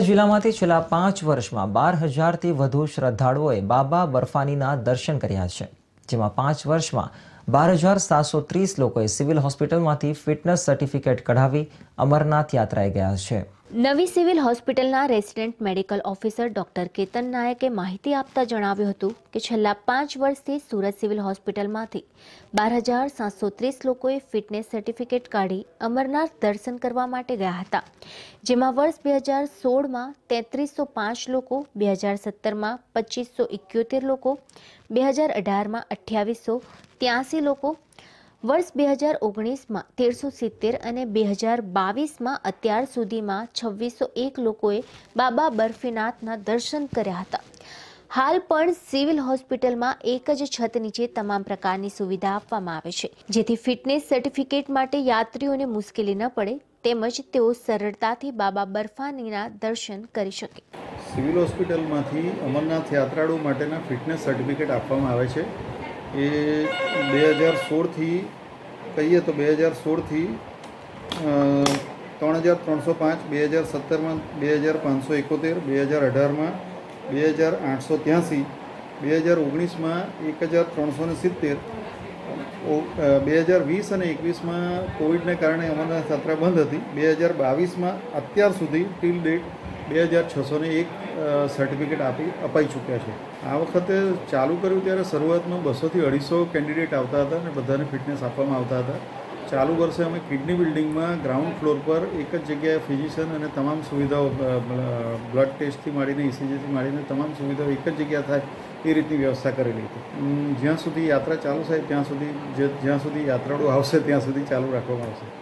જિલ્લામાંથી છેલ્લા પાંચ વર્ષમાં બાર હજારથી વધુ શ્રદ્ધાળુઓએ બાબા બર્ફાનીના દર્શન કર્યા છે, જેમાં પાંચ વર્ષમાં બાર હજાર સાતસો ત્રીસ લોકોએ સિવિલ હોસ્પિટલમાંથી ફિટનેસ સર્ટિફિકેટ કઢાવી અમરનાથ યાત્રાએ ગયા છે. નવી સિવિલ હોસ્પિટલના resident medical officer doctor Ketan નાયકે માહિતી આપતા જણાવ્યું હતું કે છેલ્લા પાંચ વર્ષથી સુરત સિવિલ હોસ્પિટલમાંથી બાર હજાર સાતસો ત્રીસ લોકોએ ફિટનેસ સર્ટિફિકેટ કાઢી અમરનાથ દર્શન કરવા માટે ગયા હતા. જેમાં વર્ષ બે હજાર સોળમાં તેત્રીસો પાંચ લોકો, બે હજાર સત્તરમાં પચીસો ઇક્યોતેર લોકો, બે હજાર અઢારમાં અઠ્યાવીસો ત્યાસી લોકો વર્ષ બે હજાર ઓગણીસમાં તેરસો સિત્તેર અને બે હજાર બાવીસમાં અત્યાર સુધીમાં છવ્વીસો એક લોકોએ બાબા બર્ફીનાથના દર્શન કર્યા હતા. હાલ પણ સિવિલ હોસ્પિટલમાં એક જ છત નીચે તમામ પ્રકારની સુવિધા આપવામાં આવે છે. જેથી ફિટનેસ સર્ટિફિકેટ માટે યાત્રીઓને મુશ્કેલી ન પડે, તેમજ તેઓ સરળતાથી બાબા બર્ફાનીના દર્શન કરી શકે. સિવિલ હોસ્પિટલમાંથી અમરનાથ યાત્રાળુ માટેના ફિટનેસ સર્ટિફિકેટ આપવામાં આવે છે. એ બે હજાર સોળથી કહીએ તો બે હજાર સોળથી ત્રણ હજાર ત્રણસો પાંચ બે હજાર સત્તરમાં બે હજાર પાંચસો એકોતેર બે હજાર અઢારમાં બે હજાર આઠસો ત્યાંસી બે હજાર ઓગણીસમાં એક હજાર ત્રણસો ને સિત્તેર બે હજાર વીસ અને એકવીસમાં કોવિડને કારણે અમરનાથ યાત્રા બંધ હતી બે હજાર બાવીસમાં અત્યાર સુધી ટીલ ડેટ બે હજાર છસો ને એક સર્ટિફિકેટ આપી, અપાઈ ચૂક્યા છે. આ વખતે ચાલુ કર્યું ત્યારે શરૂઆતમાં બસોથી અઢીસો કેન્ડિડેટ આવતા હતા અને બધાને ફિટનેસ આપવામાં આવતા હતા. ચાલુ વર્ષે અમે કિડની બિલ્ડિંગમાં ગ્રાઉન્ડ ફ્લોર પર એક જ જગ્યાએ ફિઝિશિયન અને તમામ સુવિધાઓ બ્લડ ટેસ્ટથી માંડીને ઇસીજીથી માંડીને તમામ સુવિધાઓ એક જ જગ્યા થાય એ રીતની વ્યવસ્થા કરેલી હતી. જ્યાં સુધી યાત્રા ચાલુ થાય ત્યાં સુધી જ્યાં સુધી યાત્રાળુ આવશે ત્યાં સુધી ચાલુ રાખવામાં આવશે.